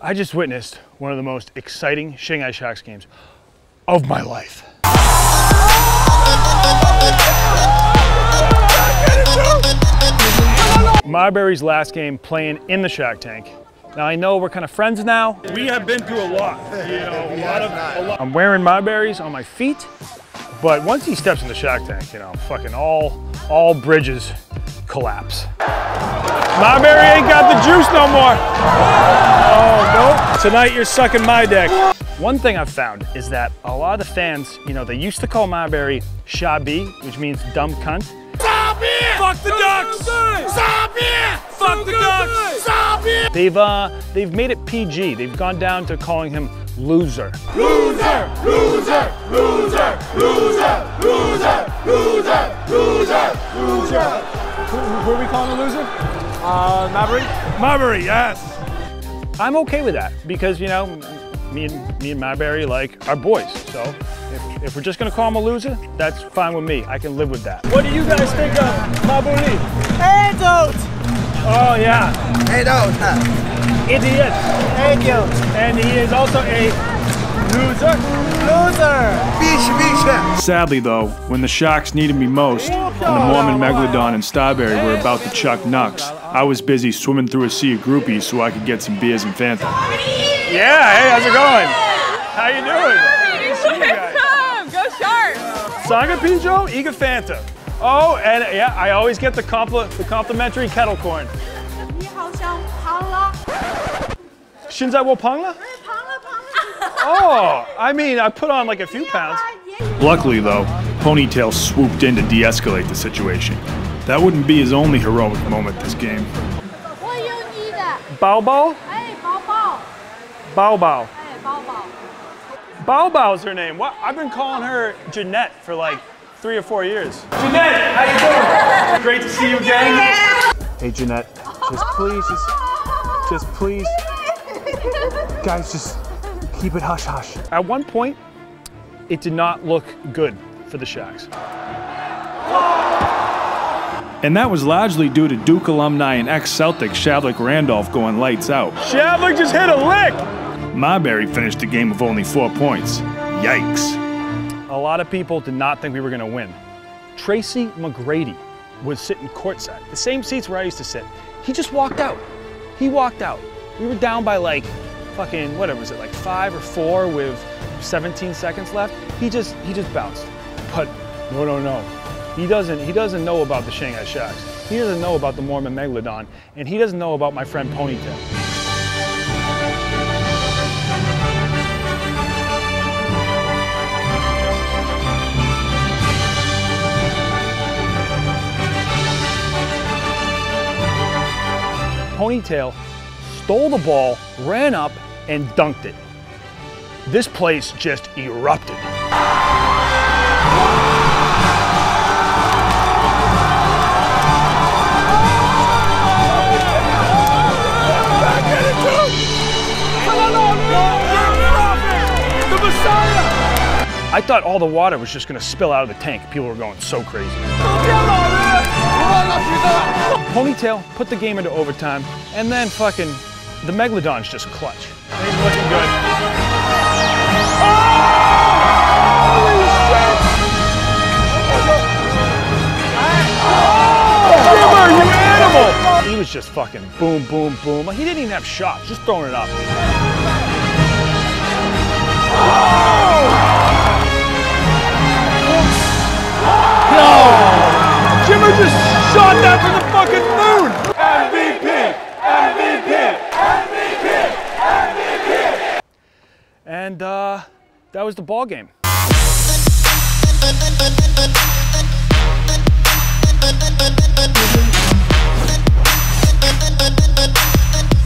I just witnessed one of the most exciting Shanghai Sharks games of my life. Marbury's last game playing in the Shark Tank. Now I know we're kind of friends now. We have been through a lot, you know, a lot of, a lot. I'm wearing Marbury's on my feet, but once he steps in the Shark Tank, you know, fucking all, all bridges collapse. Marbury ain't got the juice no more. Oh, no. Tonight you're sucking my dick. One thing I've found is that a lot of the fans, you know, they used to call Marbury Shabi, which means dumb cunt. Stop it! Fuck the Ducks! Stop it! Fuck the Ducks! Stop it! They've uh, they've made it PG. They've gone down to calling him loser. Loser! Loser! Loser! Loser! Loser! Loser! Loser! Loser! Who, who are we calling a loser? Uh, Maverick? Marbury, yes. I'm okay with that because you know, me and me and Marbury like are boys. So if, if we're just gonna call him a loser, that's fine with me. I can live with that. What do you guys think of Marbury? Adult! Oh yeah, Adult! idiot. Idiot! And he is also a loser. Loser! Bicho, bicho! Sadly, though, when the Sharks needed me most, and the Mormon Megalodon and Starbury were about to chuck Nux, I was busy swimming through a sea of groupies so I could get some beers and Fanta. Yeah, hey, how's it going? How you doing? What's Go Sharks! Sangha Pijo, Iga Fanta. Oh, and yeah, I always get the, compl the complimentary kettle corn. Shinzai wo pangla? Oh, I mean, I put on like a few pounds. Luckily though, Ponytail swooped in to de-escalate the situation. That wouldn't be his only heroic moment this game. Bao Bao? Hey, Bao Bao. Bao Bao. Hey, Bao Bao. Bao Bao's her name. What? I've been calling her Jeanette for like three or four years. Jeanette, how you doing? Great to see you again. Hey, Jeanette, just please, just, just please. Guys, just keep it hush hush. At one point, it did not look good for the Sharks. Whoa. And that was largely due to Duke alumni and ex Celtic Shavlik Randolph going lights out. Shavlik just hit a lick. Marbury finished the game with only four points. Yikes. A lot of people did not think we were going to win. Tracy McGrady was sitting courtside, the same seats where I used to sit. He just walked out. He walked out. We were down by like fucking whatever was it, like five or four with 17 seconds left. He just he just bounced. But no, no, no. He doesn't he doesn't know about the Shanghai Sharks. He doesn't know about the Mormon Megalodon, and he doesn't know about my friend Ponytail. Ponytail stole the ball, ran up, and dunked it. This place just erupted. I thought all the water was just gonna spill out of the tank. People were going so crazy. Ponytail put the game into overtime, and then fucking the Megalodon's just clutch. Looking good. He was just fucking boom, boom, boom. He didn't even have shots, just throwing it up. That was the ball game.